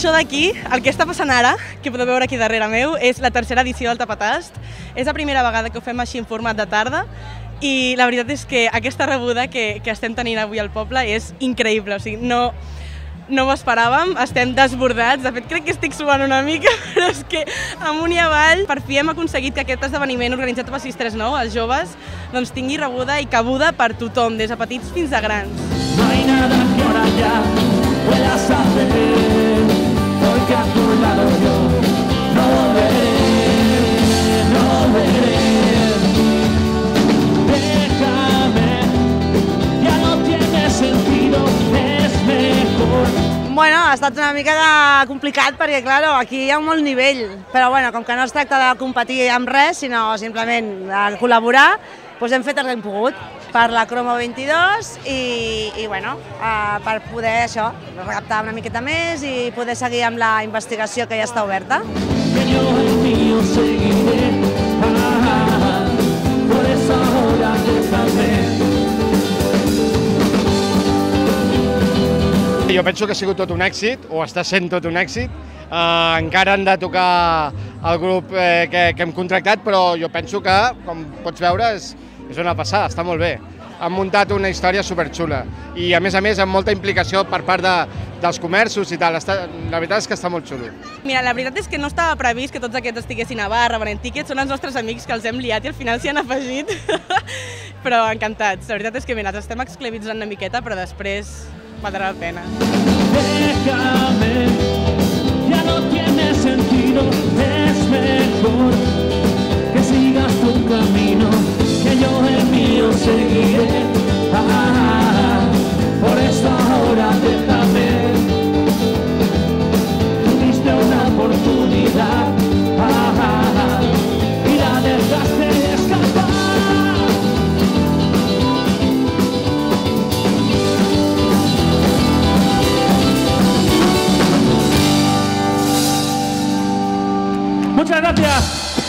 això d'aquí, el que està passant ara, que podeu veure aquí darrere meu, és la tercera edició del Tapatast. És la primera vegada que ho fem així en format de tarda i la veritat és que aquesta rebuda que, que estem tenint avui al poble és increïble. O sigui, no, no ho esperàvem, estem desbordats. De fet, crec que estic suant una mica, però és que amunt i avall per fi hem aconseguit que aquest esdeveniment organitzat per 639, els joves, doncs tingui rebuda i cabuda per tothom, des de petits fins a grans. No hay nada que ahora Bueno, ha estat una mica de complicat perquè, claro, aquí hi ha un molt nivell, però bueno, com que no es tracta de competir amb res, sinó simplement de col·laborar, doncs hem fet el que hem pogut per la Cromo 22 i, i bueno, eh, per poder això, recaptar una miqueta més i poder seguir amb la investigació que ja està oberta. Que Jo penso que ha sigut tot un èxit, o està sent tot un èxit. Uh, encara han de tocar el grup eh, que, que hem contractat, però jo penso que, com pots veure, és, és una passada, està molt bé. Han muntat una història superxula i, a més a més, amb molta implicació per part de, dels comerços i tal. Està, la veritat és que està molt xulo. Mira, la veritat és que no estava previst que tots aquests estiguessin a barra, venent tíquets, són els nostres amics que els hem liat i al final s'hi han afegit. però encantats, la veritat és que mira, estem esclavitzant una miqueta, però després valdrà la pena. Muchas gracias.